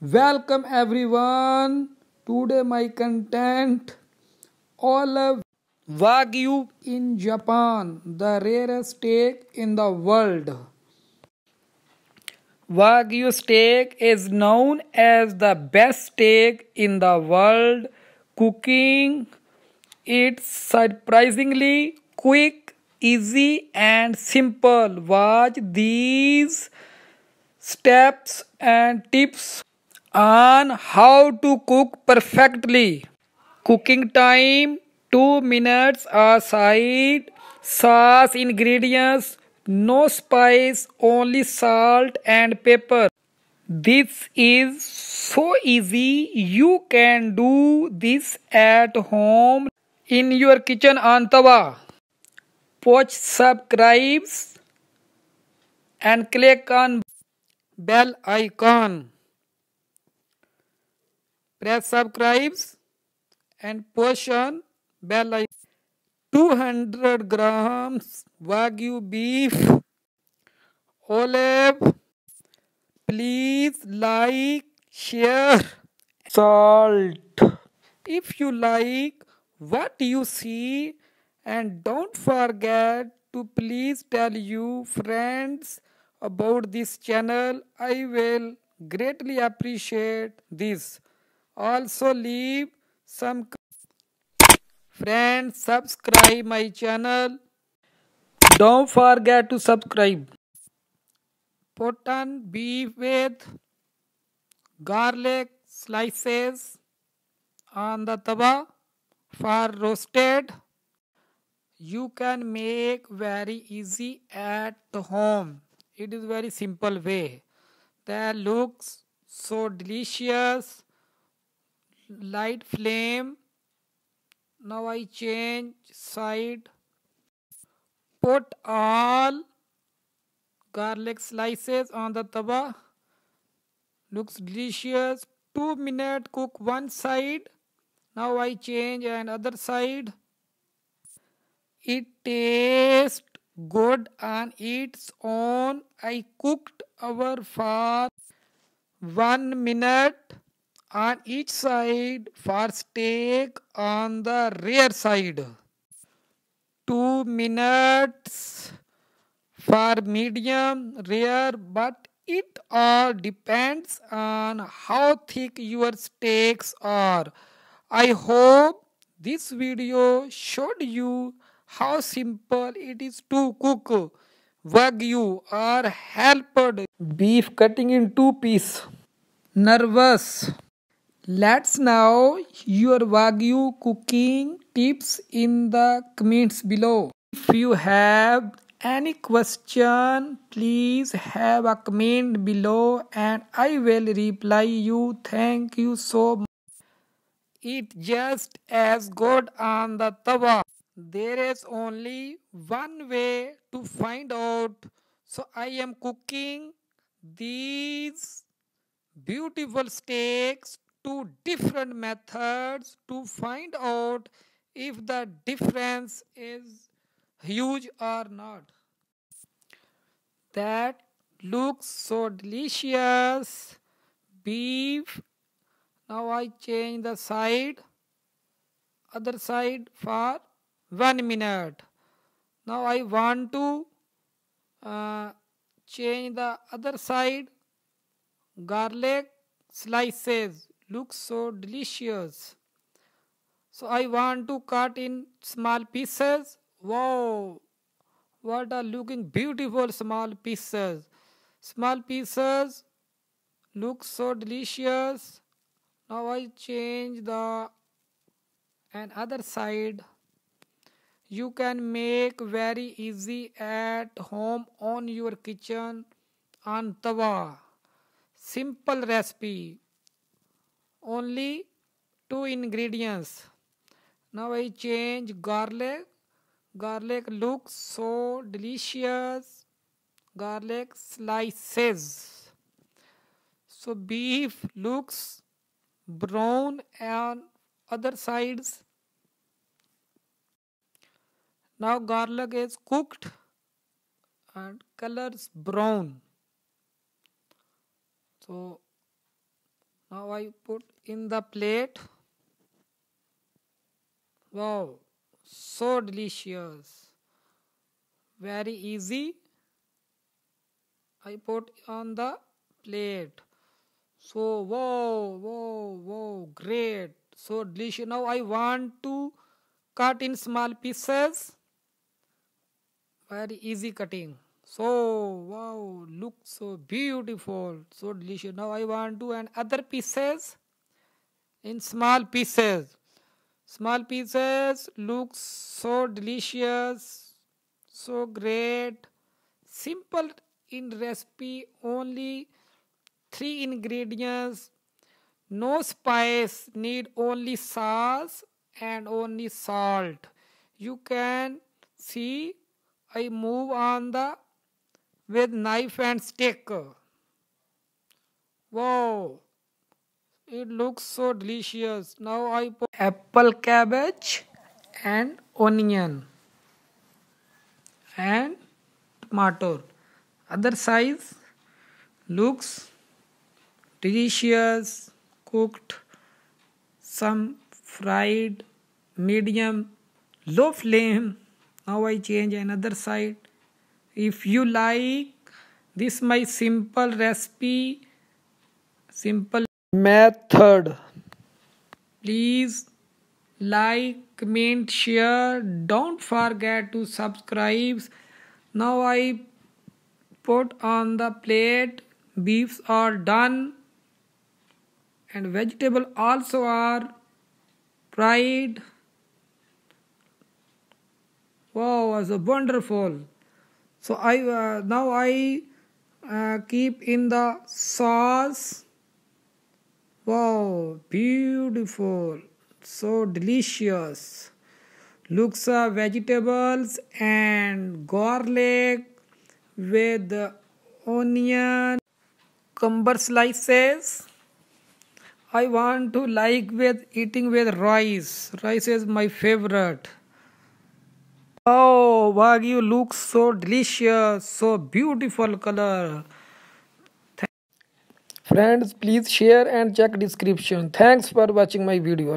Welcome everyone. Today my content olive wagyu in Japan, the rarest steak in the world. Wagyu steak is known as the best steak in the world. Cooking it's surprisingly quick, easy and simple. Watch these steps and tips on how to cook perfectly. Cooking time 2 minutes aside. Sauce ingredients no spice, only salt and pepper. This is so easy. You can do this at home in your kitchen on tawa. Watch subscribes and click on bell icon press subscribes and push on bell icon 200 grams wagyu beef. Olive please like share. Salt. If you like what you see and don't forget to please tell you friends about this channel i will greatly appreciate this also leave some friends subscribe my channel. Don't forget to subscribe. Put on beef with garlic slices on the tawa for roasted. You can make very easy at home. It is very simple way. That looks so delicious light flame. Now I change side. Put all garlic slices on the tawa looks delicious. 2 minute cook one side. Now I change and other side. It tastes good on its own. I cooked our for 1 minute on each side for steak on the rear side. 2 minutes for medium rare but it all depends on how thick your steaks are. I hope this video showed you how simple it is to cook wagyu or helped beef cutting in two pieces nervous Let's know your Wagyu cooking tips in the comments below. If you have any question, please have a comment below and I will reply you. Thank you so much. It just as good on the tawa. There is only one way to find out. So I am cooking these beautiful steaks two different methods to find out if the difference is huge or not. That looks so delicious. Beef. Now I change the side. Other side for one minute. Now I want to uh, change the other side garlic slices looks so delicious. So I want to cut in small pieces. Wow, what are looking beautiful small pieces. Small pieces look so delicious. Now I change the and other side. You can make very easy at home on your kitchen on tawa. Simple recipe only two ingredients. Now I change garlic. Garlic looks so delicious. Garlic slices. So beef looks brown on other sides. Now garlic is cooked and colors brown. So now I put in the plate. Wow so delicious. Very easy. I put on the plate. So wow wow wow great. So delicious. Now I want to cut in small pieces. Very easy cutting so wow look so beautiful so delicious. Now i want to add other pieces in small pieces. Small pieces looks so delicious so great. Simple in recipe only three ingredients. No spice need only sauce and only salt. You can see I move on the with knife and stick. Wow, it looks so delicious. Now I put apple cabbage and onion and tomato. Other size looks delicious, cooked, some fried, medium, low flame now I change another side if you like this my simple recipe simple method. please like comment share. Don't forget to subscribe. Now I put on the plate beefs are done and vegetable also are fried. Wow was wonderful so i uh, now i uh, keep in the sauce. Wow beautiful. So delicious. Looks of vegetables and garlic with onion cumber slices. I want to like with eating with rice. Rice is my favorite Oh, Wagyu looks so delicious, so beautiful color. Friends, please share and check description. Thanks for watching my video.